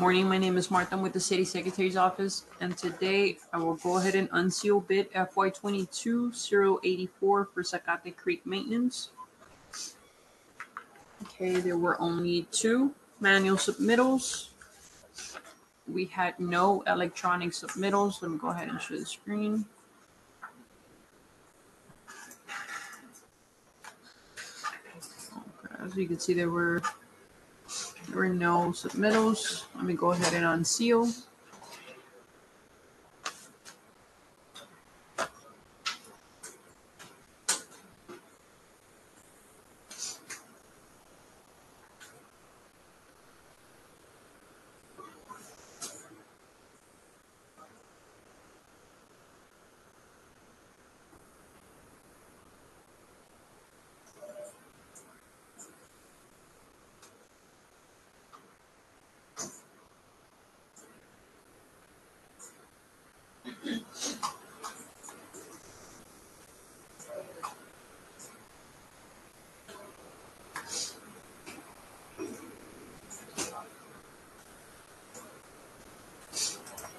Morning, my name is Martha. I'm with the City Secretary's Office, and today I will go ahead and unseal bid FY twenty-two zero eighty-four for Zacate Creek Maintenance. Okay, there were only two manual submittals. We had no electronic submittals. Let me go ahead and show the screen. Okay, As you can see, there were no submittals. Let me go ahead and unseal.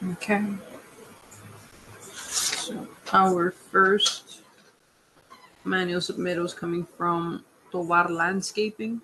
Okay. So our first manual submittal is coming from Tovar Landscaping.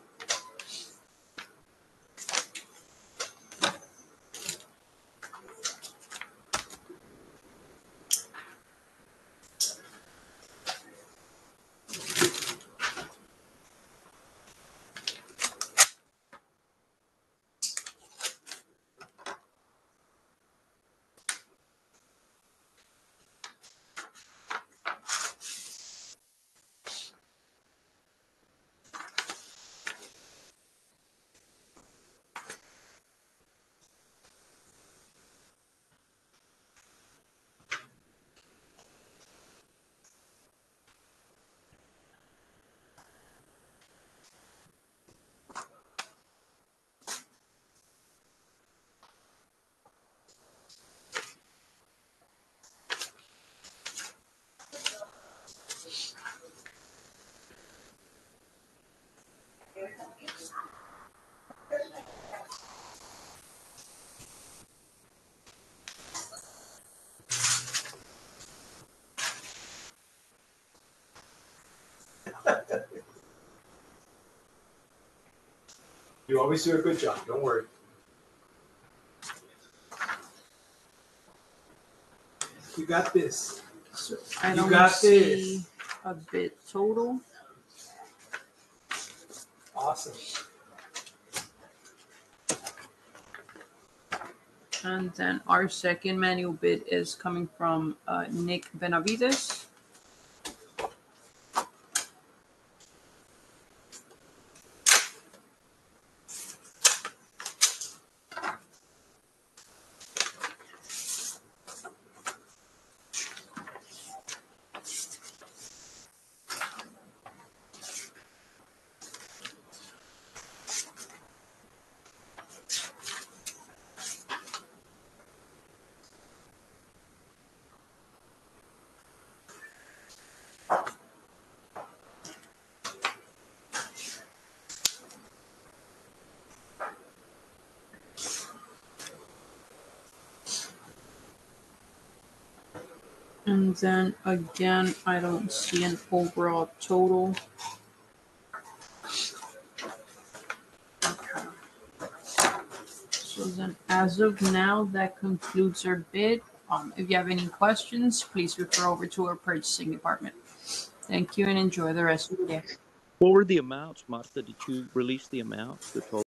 You always do a good job. Don't worry. You got this. So I You got see this. a bid total. Awesome. And then our second manual bid is coming from uh, Nick Benavides. And then again, I don't see an overall total. Okay. So then, as of now, that concludes our bid. Um, if you have any questions, please refer over to our purchasing department. Thank you and enjoy the rest of the day. What were the amounts, Martha? Did you release the amounts, the total?